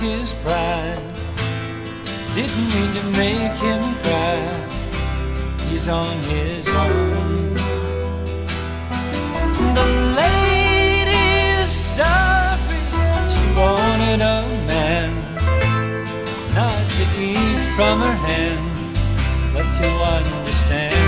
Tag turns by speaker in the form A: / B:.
A: his pride. Didn't mean to make him cry. He's on his own. The lady's sorry. She wanted a man, not to eat from her hand, but to understand.